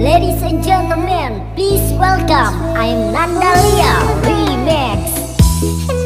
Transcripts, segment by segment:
Ladies and gentlemen, please welcome I'm Nandalia Remix.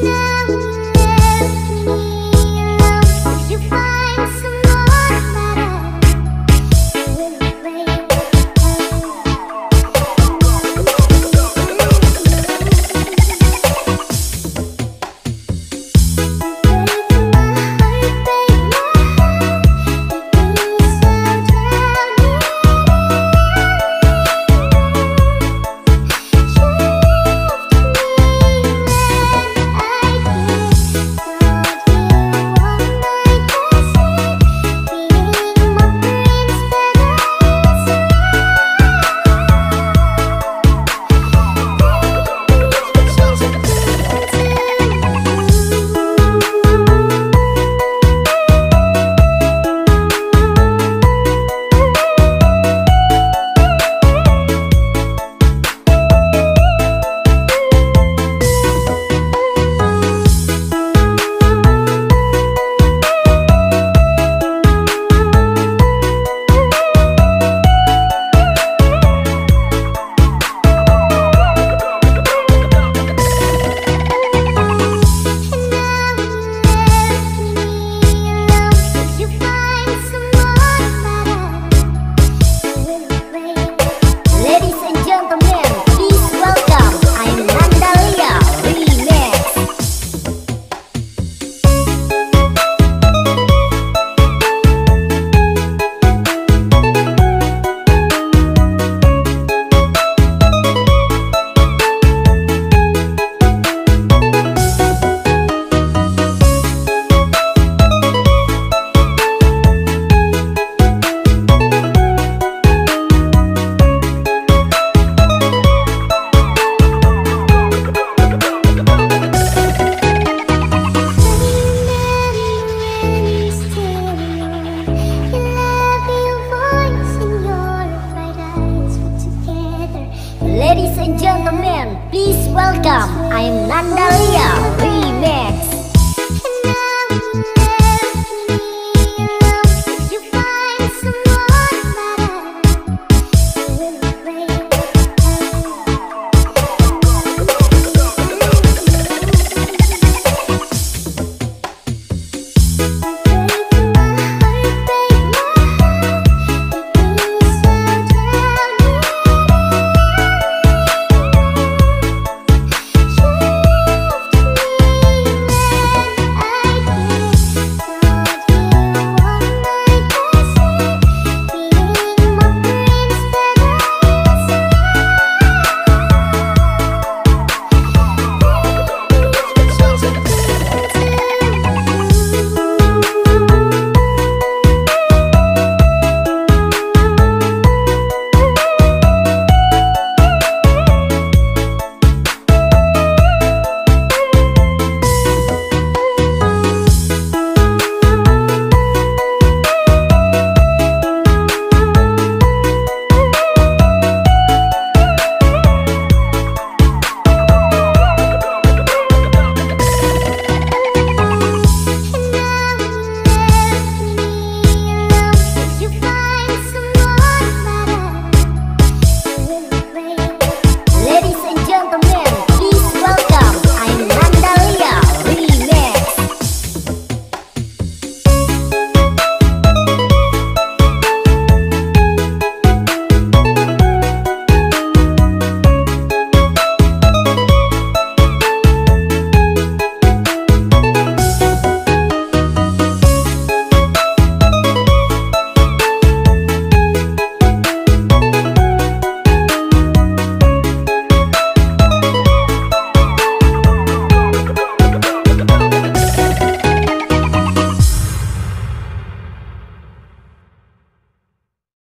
Gentlemen, please welcome. I'm Nandalia. Remix.